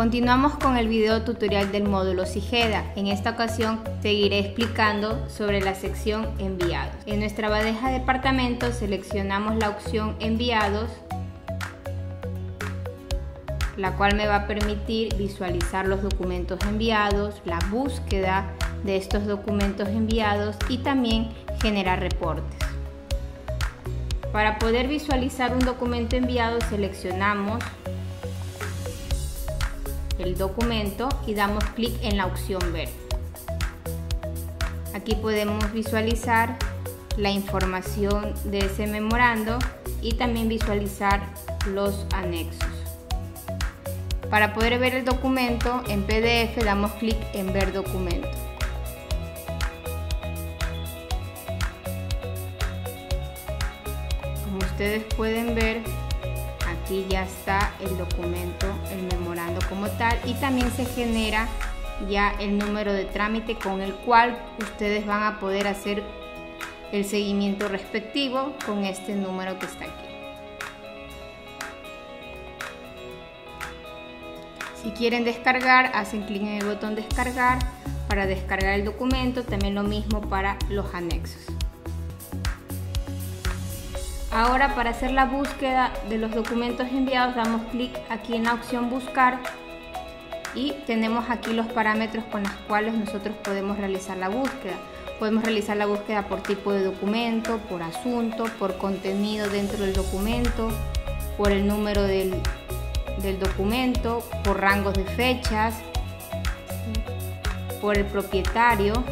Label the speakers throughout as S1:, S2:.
S1: Continuamos con el video tutorial del módulo Sigeda. En esta ocasión seguiré explicando sobre la sección Enviados. En nuestra bandeja de departamento seleccionamos la opción Enviados, la cual me va a permitir visualizar los documentos enviados, la búsqueda de estos documentos enviados y también generar reportes. Para poder visualizar un documento enviado seleccionamos el documento y damos clic en la opción ver. Aquí podemos visualizar la información de ese memorando y también visualizar los anexos. Para poder ver el documento en PDF damos clic en ver documento. Como ustedes pueden ver, aquí ya está el documento, el memorando y también se genera ya el número de trámite con el cual ustedes van a poder hacer el seguimiento respectivo con este número que está aquí. Si quieren descargar, hacen clic en el botón descargar para descargar el documento, también lo mismo para los anexos. Ahora para hacer la búsqueda de los documentos enviados damos clic aquí en la opción buscar y tenemos aquí los parámetros con los cuales nosotros podemos realizar la búsqueda. Podemos realizar la búsqueda por tipo de documento, por asunto, por contenido dentro del documento, por el número del, del documento, por rangos de fechas, por el propietario,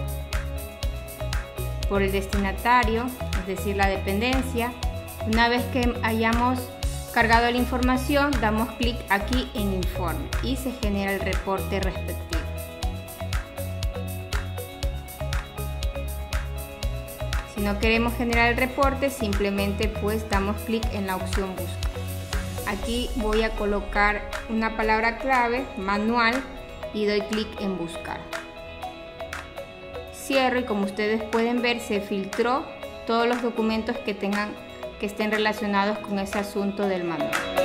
S1: por el destinatario, es decir, la dependencia, una vez que hayamos cargado la información, damos clic aquí en informe y se genera el reporte respectivo. Si no queremos generar el reporte, simplemente pues damos clic en la opción buscar. Aquí voy a colocar una palabra clave, manual, y doy clic en buscar. Cierro y como ustedes pueden ver se filtró todos los documentos que tengan que estén relacionados con ese asunto del manual.